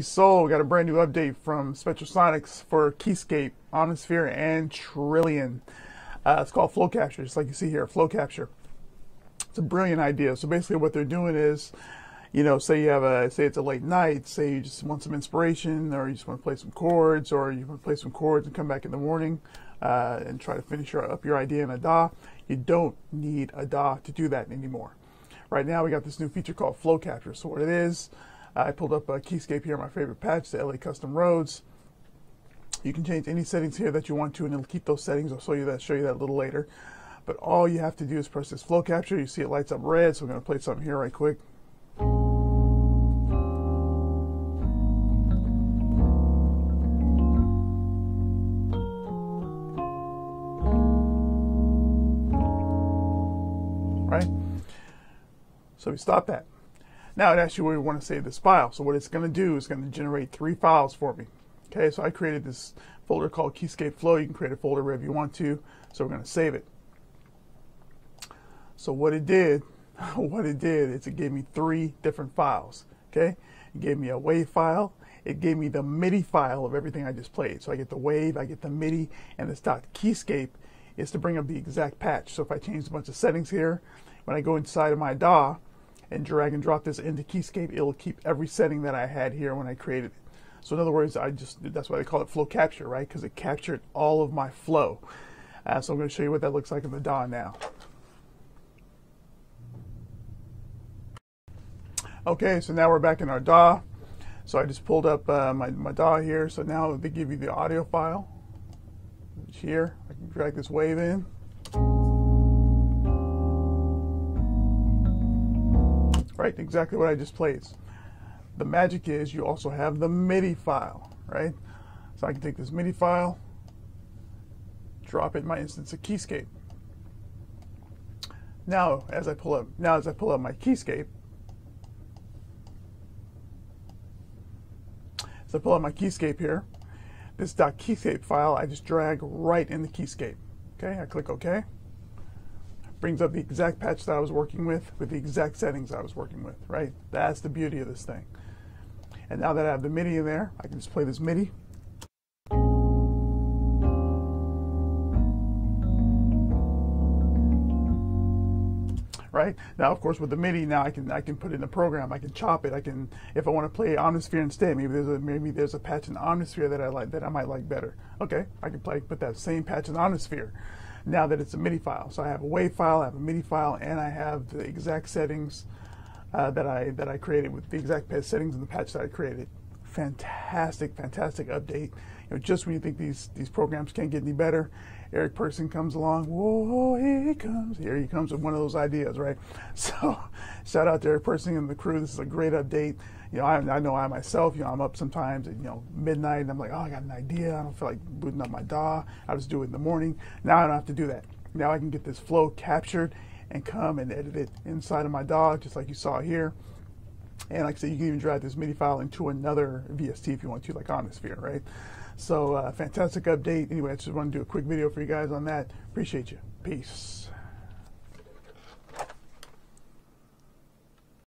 So, got a brand new update from Spectrasonics for Keyscape, Omnisphere, and Trilian. Uh, it's called Flow Capture, just like you see here, Flow Capture. It's a brilliant idea. So basically, what they're doing is, you know, say you have a, say it's a late night, say you just want some inspiration, or you just want to play some chords, or you want to play some chords and come back in the morning uh, and try to finish your, up your idea in a DAW. You don't need a DAW to do that anymore. Right now, we got this new feature called Flow Capture. So what it is I pulled up a Keyscape here, my favorite patch, the LA Custom Rhodes. You can change any settings here that you want to, and it'll keep those settings. I'll show you that, show you that a little later. But all you have to do is press this flow capture. You see it lights up red, so I'm going to play something here right quick. Right? So we stop that. Now it asks you where you want to save this file. So what it's going to do is going to generate three files for me. Okay, so I created this folder called Keyscape Flow. You can create a folder wherever you want to. So we're going to save it. So what it did, what it did is it gave me three different files. Okay, it gave me a WAV file. It gave me the MIDI file of everything I just played. So I get the WAV, I get the MIDI, and this keyscape is to bring up the exact patch. So if I change a bunch of settings here, when I go inside of my DAW, and drag and drop this into Keyscape, it'll keep every setting that I had here when I created it. So in other words, I just that's why they call it flow capture, right? Because it captured all of my flow. Uh, so I'm going to show you what that looks like in the DAW now. Okay, so now we're back in our DAW. So I just pulled up uh, my, my DAW here. So now they give you the audio file. Here, I can drag this wave in. Right? Exactly what I just played. The magic is you also have the MIDI file, right? So I can take this MIDI file, drop it in my instance of Keyscape. Now, as I pull up, now as I pull up my Keyscape, as I pull up my Keyscape here, this .keyscape file I just drag right in the Keyscape. Okay, I click OK brings up the exact patch that I was working with with the exact settings I was working with, right? That's the beauty of this thing. And now that I have the MIDI in there, I can just play this MIDI. Right now, of course, with the MIDI, now I can I can put in a program. I can chop it. I can, if I want to play Omnisphere instead, maybe there's a maybe there's a patch in Omnisphere that I like that I might like better. Okay, I can play put that same patch in Omnisphere now that it's a MIDI file. So I have a WAV file, I have a MIDI file, and I have the exact settings uh, that I that I created with the exact settings in the patch that I created. Fantastic, fantastic update. You know, just when you think these these programs can't get any better, Eric Persing comes along. Whoa, here he comes! Here he comes with one of those ideas, right? So, shout out to Eric Persing and the crew. This is a great update you know, I, I, know I myself, you know, I'm up sometimes at, you know, midnight and I'm like, oh, I got an idea. I don't feel like booting up my DAW. I'll just do it in the morning. Now I don't have to do that. Now I can get this flow captured and come and edit it inside of my DAW, just like you saw here. And like I said, you can even drag this MIDI file into another VST if you want to, like Omnisphere, right? So uh, fantastic update. Anyway, I just want to do a quick video for you guys on that. Appreciate you. Peace.